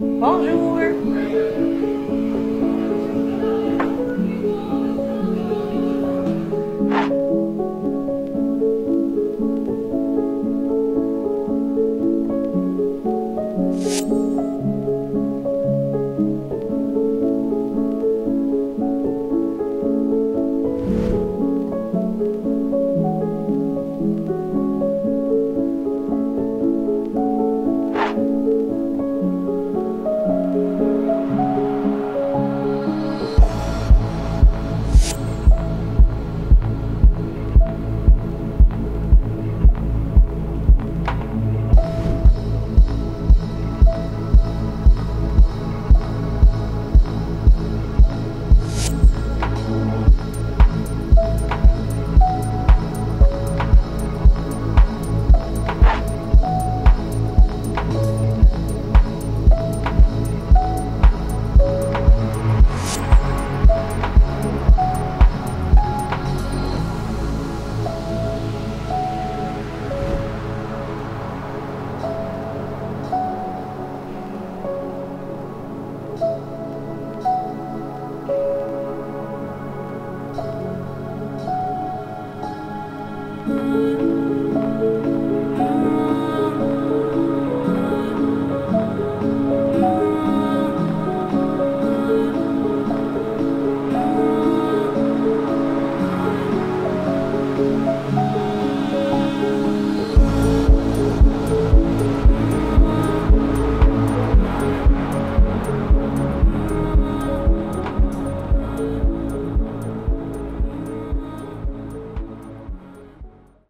Bonjour. Mm-hmm.